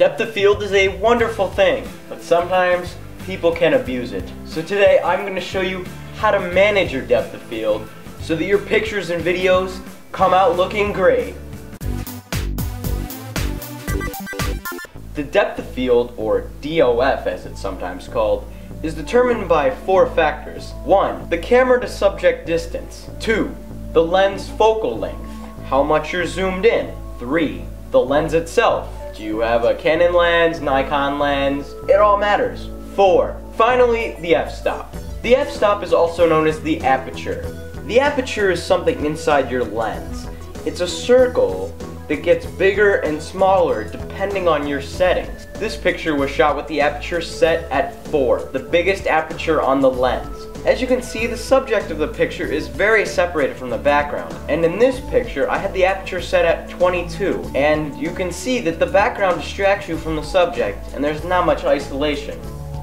Depth of field is a wonderful thing, but sometimes people can abuse it. So today I'm going to show you how to manage your depth of field so that your pictures and videos come out looking great. The depth of field, or DOF as it's sometimes called, is determined by four factors. 1. The camera to subject distance. 2. The lens focal length. How much you're zoomed in. 3. The lens itself. Do you have a Canon lens, Nikon lens? It all matters. 4. Finally, the f-stop. The f-stop is also known as the aperture. The aperture is something inside your lens. It's a circle that gets bigger and smaller depending on your settings. This picture was shot with the aperture set at 4, the biggest aperture on the lens. As you can see, the subject of the picture is very separated from the background. And in this picture, I had the aperture set at 22. And you can see that the background distracts you from the subject, and there's not much isolation.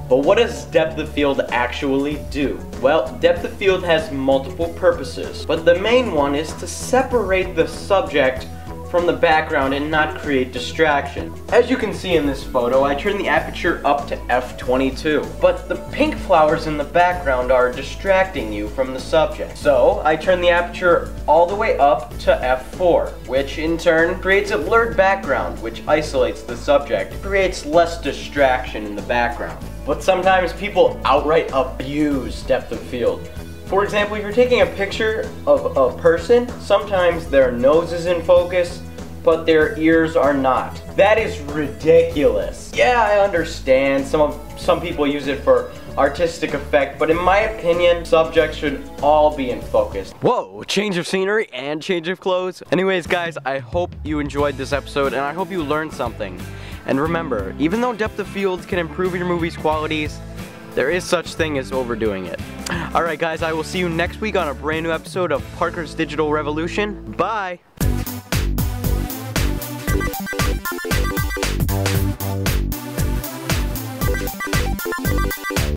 But what does depth of field actually do? Well, depth of field has multiple purposes, but the main one is to separate the subject from the background and not create distraction. As you can see in this photo, I turned the aperture up to f22, but the pink flowers in the background are distracting you from the subject. So I turn the aperture all the way up to f4, which in turn creates a blurred background, which isolates the subject, creates less distraction in the background. But sometimes people outright abuse depth of field. For example, if you're taking a picture of a person, sometimes their nose is in focus, but their ears are not. That is ridiculous. Yeah, I understand some of some people use it for artistic effect, but in my opinion, subjects should all be in focus. Whoa, change of scenery and change of clothes. Anyways, guys, I hope you enjoyed this episode and I hope you learned something. And remember, even though depth of field can improve your movie's qualities, there is such thing as overdoing it. Alright guys, I will see you next week on a brand new episode of Parker's Digital Revolution. Bye!